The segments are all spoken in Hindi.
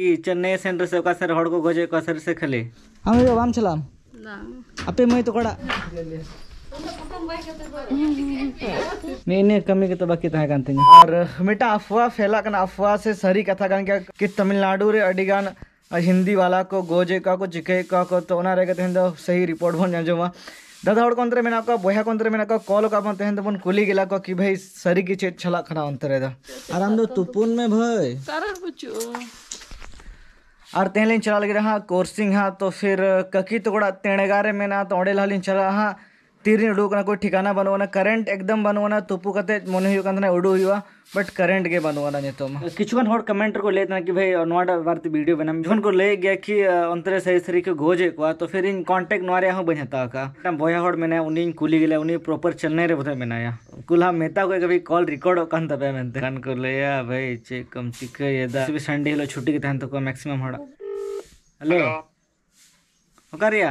चेन्नई सेंटर से ओका सर हड़ को गोजे को सर से खले। हम जो बाम चलाम अपे मई तो कड़ा। नहीं नहीं कमी के तो बाकी तहाँ कान तिंग और मिटा अफवाह फैला कन अफवाह से सही कथा कान क्या कि तमिलनाडु रे अडिगान हिंदी वाला को गोजे का को चिके का को तो ओना रेगे तेहन दो सही रिपोर्ट बन आंजमा दादा हड़ कोंतरे मेना को बया कोंतरे मेना को कॉल का बन तेहन बन कुली गेला को कि भाई सरी की चेत छला खना अंतरे दा आराम दो। तुपुन में और तेहलिन चला लगे रहा कोर्सिंग हाँ तो फिर ᱚᱸᱰᱮ ᱞᱟᱦᱟ ᱞᱤᱧ ᱪᱟᱞᱟᱜᱼᱟ ना तो हाँ तीर उड़ूक कोई ठिकाना बनवाना करंट एकदम बनवाना तुपु कते मन हुआ उड़ू हुआ बट करंट के बनवाना नितम किचुगन हर कमेंट को लेते कि भाई नोड़ा बारते वीडियो बना जन को ले गया कि अंतरे सही सही के गोजे को तो फिर इन कांटेक्ट नोरे हूँ बन हता का बया हड़ मेना उनी कुली गेले उनी प्रॉपर चेन्नई रे बोधे मेनाया कुला मेता को कभी कॉल रिकॉर्ड कान तबे मेनते कान को ले या भाई चे कम चिके येदा संडे हिलो छुट्टी के तहन तो को मैक्सिमम हड़ा हेलो ओकारिया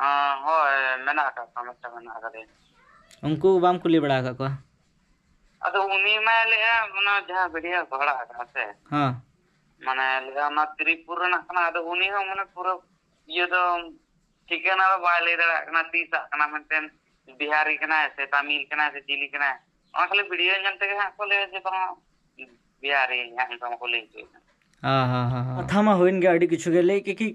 हाँ, उनको बाम कुली बड़ा का को? अगर उन्हीं में ले उन्हें जहाँ बढ़िया घोड़ा है कहाँ से? हाँ। मने ले उन्हें त्रिपुर ना कहना अगर तो उन्हीं हम उन्हें पूरा ये तो ठीक तो है ना वाले इधर ना तीस ना मतलब बिहारी कहना है से कहना है से कहना है और खाली बढ़िया जनता के हाथ को ले जाता हूँ बिहारी यहाँ तो मा अड़ी किछु गेले क्योंकि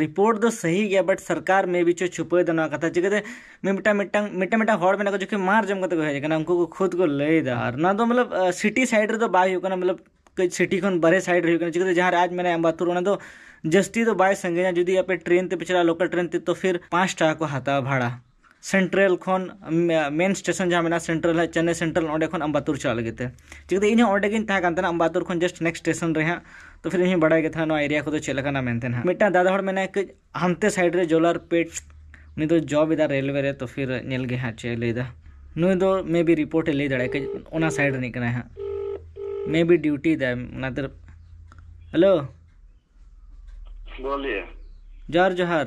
रिपोर्ट तो सही गया बट सरकार में भी जो छुपे दना कथा। चिकते में मिटा मिटा मिटा मिटा हॉड में ना ना तो मतलब सिटी साइड रे तो बाय हो कना मतलब सिटी खन बरे साइड रे कना चिकते जहाँ आज मैंने अंबातुर ना तो जस्ती तो बाय संगे जुदी आप ट्रेन ते पिछला लोकल ट्रेन ते तो फिर पाँच टाका को हाथा भाड़ा। सेंट्रल खन मेन स्टेशन जहाँ सेंट्रल है चेन्नई सेंट्रल ओंडे खन अंबातुर चला लगे थे। चिकते इन ओंडे गिन था कांतना अंबातुर खन जस्ट नेक्स्ट स्टेशन रे हाँ तो फिर इन बड़ा था नो एरिया को तो चल ना मेनते ना मिट्टा दादा मैंने हमते साइड रे जोलार पेट उनी तो जॉब इधर रेलवे रे तो फिर नेल गे हाँ चे लेदा नुई दो मे भी रिपोर्ट ले ओना साइड नहीं हाँ। मे भी ड्यूटी दा हेलो बोलिए। जोहार जोहार।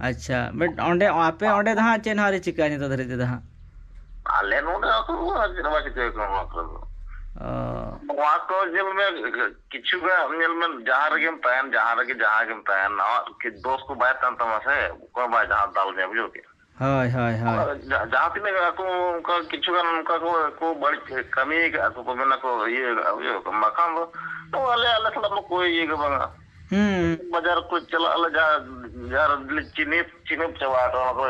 ᱟᱪᱪᱷᱟ ᱵᱟᱴ ᱚᱸᱰᱮ ᱟᱯᱮ ᱚᱸᱰᱮ ᱫᱚ ᱦᱟᱸᱜ ᱪᱮᱫ ᱦᱚᱸ ᱟᱹᱣᱨᱤ ᱪᱤᱠᱟᱹᱜᱼᱟ ᱱᱤᱛᱚᱜ ᱫᱷᱟᱹᱨᱤᱡ ᱛᱮᱫᱚ ᱦᱟᱸᱜ ᱟᱞᱮ ᱱᱚᱰᱮ ᱦᱚᱸ ᱪᱮᱫ ᱵᱟᱭ ᱪᱤᱠᱟᱹ ᱠᱟᱱᱟ ᱱᱚᱣᱟ ᱠᱚᱨᱮ ᱫᱚ ᱱᱚᱣᱟ ᱠᱚ ᱧᱮᱞ ᱢᱮ ᱠᱤᱪᱷᱩ ᱜᱟᱱ ᱧᱮᱞ ᱢᱮ ᱡᱟᱦᱟᱸ ᱨᱮᱜᱮᱢ ᱛᱟᱦᱮᱱ ᱡᱟᱦᱟᱸ ᱨᱮᱜᱮ ᱡᱟᱦᱟᱸ ᱜᱮᱢ ᱛᱟᱦᱮᱱ ᱱᱟᱣᱟ ᱫᱳᱥ ᱠᱚ ᱵᱟᱭ ᱛᱟᱦᱮᱱ ᱛᱟᱢᱟ ᱥᱮ ᱚᱠᱚᱭ ᱵᱟᱭ ᱡᱟᱦᱟᱸ ᱫᱟᱞ ᱢᱮᱭᱟ ᱵᱩᱡᱷᱟᱹᱣ ᱠᱮᱫ ᱦᱳᱭ ᱦᱳᱭ ᱦᱳᱭ ᱡᱟᱦᱟᱸ ᱛᱤᱱᱟᱹᱜ ᱟᱠᱚ ᱚᱱᱠᱟ ᱠᱤᱪᱷᱩ ᱜᱟᱱ ᱚᱱᱠᱟ ᱠᱚ ᱠᱚ ᱵᱟᱹᱲᱤᱡ ᱠᱟᱹᱢᱤ ᱠᱟᱜᱼᱟ ᱠᱚ ᱢᱮᱱᱟ ᱠᱚ ᱤᱭᱟᱹ ᱵᱩᱡᱷᱟᱹᱣ ᱵᱟᱠᱷᱟᱱ ᱫᱚ ᱟᱞᱮ ᱟᱞᱮ ᱥᱟᱞᱟᱜ ᱫᱚ ᱠᱚᱭ ᱤᱭᱟᱹ ᱜᱮ ᱵᱟᱝᱟ ᱵᱟᱡᱟᱨ ᱠᱚ ᱪᱟᱞᱟᱜ ᱟᱞᱮ ᱡᱟᱦᱟᱸ ᱡᱟᱦᱟᱸ ᱪᱤᱱᱤᱯ ᱪᱤᱱᱤᱯ ᱪᱟᱵᱟ ᱚᱱᱟ ᱠᱚ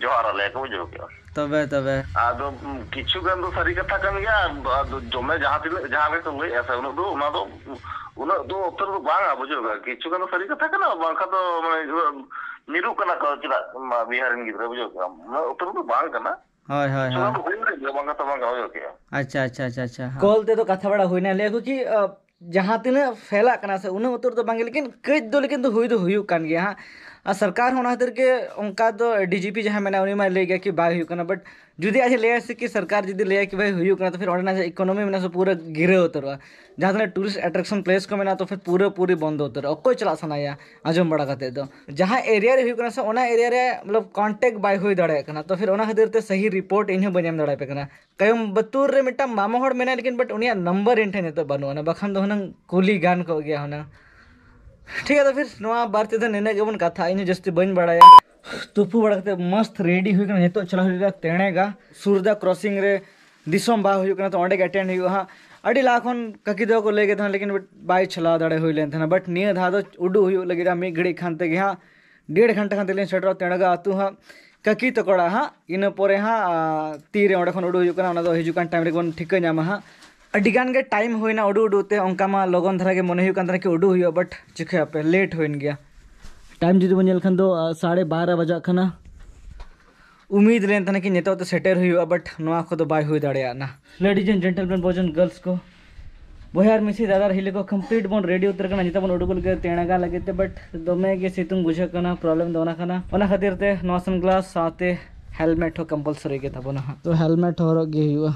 ᱡᱚᱦᱟᱨ ᱟᱞᱮ ᱠᱚ ᱵᱩᱡᱷᱟᱹᱣ ᱠᱮᱜᱼᱟ तबे तबे ᱟᱫᱚ ᱠᱤᱪᱷᱩ ᱜᱟᱱ ᱫᱚ ᱥᱟᱹᱨᱤ ᱠᱟᱛᱷᱟ ᱠᱟᱱ ᱜᱮᱭᱟ ᱟᱫᱚ ᱡᱚᱢᱮ ᱡᱟᱦᱟᱸ ᱛᱤᱱᱟᱹᱜ ᱡᱟᱦᱟᱸ ᱜᱮᱠᱚ ᱞᱟᱹᱭᱮᱫᱼᱟ ᱥᱮ ᱩᱱᱟᱹᱜ ᱫᱚ ᱚᱱᱟ ᱫᱚ ᱩᱱᱟᱹᱜ ᱫᱚ ᱩᱛᱟᱹᱨ ᱫᱚ ᱵᱟᱝᱟ ᱵᱩᱡᱷᱟᱹᱣ ᱠᱮᱜᱼᱟ ᱠᱤᱪᱷᱩ ᱜᱟᱱ ᱫᱚ ᱥᱟᱹᱨᱤ ᱠᱟᱛᱷᱟ ᱠᱟᱱᱟ ᱵᱟᱝᱠᱷᱟᱱ ᱫᱚ ᱢᱟᱱᱮ ᱧᱤᱨᱩᱜ ᱠᱟᱱᱟ ᱠᱚ ᱪᱮᱫᱟᱜ ᱵᱤᱦᱟᱨ ᱨᱮᱱ ᱜᱤᱫᱽᱨᱟᱹ ᱵᱩᱡᱷᱟᱹᱣ ᱠᱮᱜᱼᱟ ᱩᱱᱟᱹᱜ ᱩᱛᱟᱹᱨ ᱫᱚ ᱵᱟᱝ ᱠᱟᱱᱟ हाय हाय ᱠᱤᱪᱷᱩ हाय ᱜᱟᱱ ᱫᱚ ᱦᱩᱭᱩᱜ गया बंगा तो बंगा हो गया अच्छा अच्छा अच्छा अच्छा कॉल ते तो कथा बड़ा हुई ना ले क्योंकि जहाँ तीन फैला से, उन्हें उतर तो लेकिन कई लेकिन तो हुई तो हुई हाँ। ᱟᱨ ᱥᱚᱨᱠᱟᱨ ᱦᱚᱸ ᱚᱱᱟ ᱠᱷᱟᱹᱛᱤᱨ ᱜᱮ ᱚᱱᱠᱟ ᱫᱚ ᱰᱤᱡᱤᱯᱤ ᱡᱟᱦᱟᱸᱭ ᱢᱮᱱᱟᱭᱟ ᱩᱱᱤ ᱢᱟᱭ ᱞᱟᱹᱭ ᱜᱮᱭᱟ कि बाय हुई करना बट जुदी आज ले से कि सरकार जुदी ले कि भाई हुई करना तो फिर ऑर्डिनेंस इकोनॉमी में से पूरा गिरे उतरवा जहाँ तक टूरिस्ट अट्रैक्शन प्लेस को मेना तो फिर पूरे पूरी बंद उतर अकोय चला सनाया आजम बड़ा करते दो जहाँ एरिया रे हुई करना से ओना एरिया रे मतलब कांटेक्ट बाय हुई दड़े करना तो फिर ओना खातिर ते सही रिपोर्ट इन बनियम दड़े पे करना कयम बतूर रे मिटा मामा हड़ मेना लेकिन बट उनिया नंबर इन ठे तो बनु ना बखान दो हनंग कुली गान को गया हना ठीक है तो फिर नवा बार तेदन इने गेबन कथा इन जस्ती बन बड़ाया तुपु बड़ा करते मस्त रेडी हुई करना नितो चला हुई तेणेगा सूरदा क्रॉसिंग रे दिसम बा हुई करना तो ऑंडे अटेंड हुई हाँ अड़ी लाखन ककी दो को लेके था लेकिन बट बाई चला दड़े हुई लेन था बट निये धा दो उडू हुई लगे मी घड़ी खान ते हाँ डेढ़ घंटा खान तेलिन सेटर तेणगा आतु हाँ ककी तकड़ा हाँ इन पोरे हाँ तीरे ऑंडे खन उडू हुई करना ओना दो हिजुकान टाइम रे बन ठीक ᱧᱟᱢᱟ हाँ अडिगान के टाइम होना उडू उडू ते ओंका मा लगन धरा के मन कि उडू हुई बट चिखे पे लेट होइन गया। टाइम जुदी बन खान दो साढ़े बारह बजा खाना। उम्मीद लेन था कि नितो तो सेटर हुआ बट को तो बाय हुई दाड़े ladies and gentleman boys and girls को। बहार मिसी दादा हिले को कंप्लीट बन रेडी उतर करना जिता बन उडुकुल के तेणगा लगे बट दमे के सितुंग बुझे करना प्रॉब्लम दोना खाना। ओना खातिर ते नवा सनग्लास साथे हेलमेट हो कंपलसरी के बोना। तो हेलमेट हो गे हुआ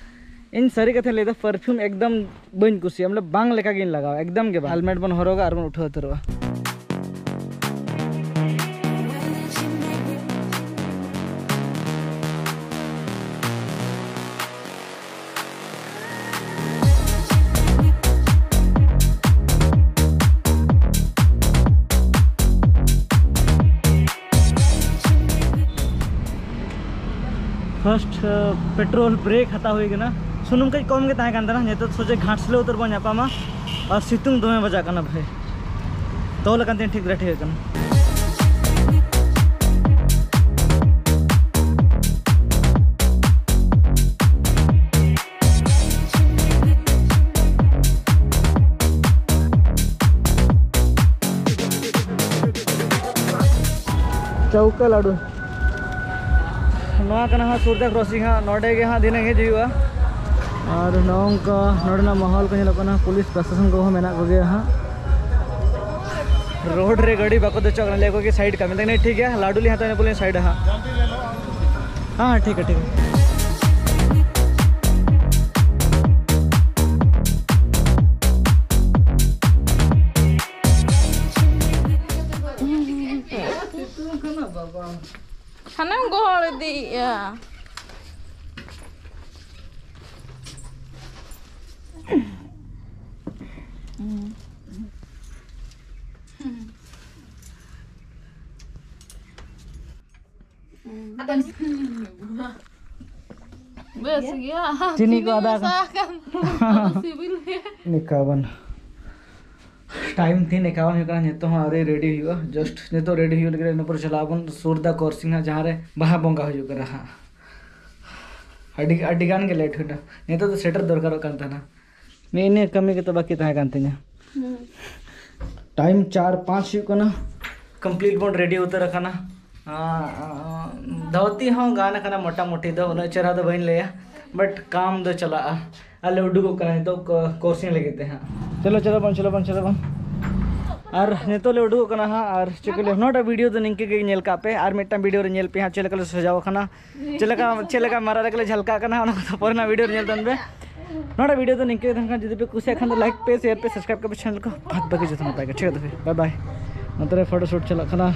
इन सारी कथा लेदा परफ्यूम एकदम बन कुसी। मतलब बांग लेका गिन लगाओ एकदम के हेलमेट बन हरोगा और बन उठो उतरवा फ़र्स्ट पेट्रोल ब्रेक हता हुई ना? सुनुम कई कम के ताहे कांदा ना ने तो सोचे घाटसले उतर बन यापामा और सितुंग दोमे बजा कना भाई तो लकन तीन ठीक कना चौका लाडू। नवा हाँ सूरता क्रॉसिंग हाँ नोडे हाँ दिन हेज और ना माहौल का पुलिस प्रशासन को मेरे हाँ रोड रे गाड़ी बाको दचो ले को की साइड का मतलब नहीं, ठीक है? लाडूली हाथ बोले साइड हाँ। हाँ ठीक है ठीक है। खाना गोहर चीनी को आधा. इक्यावन टाइम थी इक्यावन हुआ नितो हाँ अरे रेडी हुआ जस्ट नितो रेडी लेकिन ऊपर चलावन सूरदा कोर्सिंग जहाँ रे बाहा बंगा हुआ हाँ अड्डी अड्डीगान के लेट हुआ नितो सेटर दरकार मैं कमी के तो बाकी तहाँ कान तीन टाइम चार पाँच कंप्लीट बोर्ड रेडी उतर धोती हाँ गान मोटा मोटी दो उन्हें चेहरा तो बहन लिया बट काम दो चला। अल्ले उडुको करें तो कोर्सिंग लगे हाँ। चलो चलो बन चलो बन चलो बन। और नितो ले उडुको कना हाँ और चुके नोटा वीडियो तो पे और मिट्टा वीडियो रे नेल पे हाँ चले सजावना सजाओ खाना, चले का चले का मारा रखले झलका उना तो पुराना वीडियो तन पे नोटा वीडियो तो धन जदि पे कुछ खान लाइक पे शेयर पे सब्सक्राइब कर चैनल को बहुत बाकी जो पाएगा। ठीक है तो बाय बाय फ़ोटो शूट चला खाना।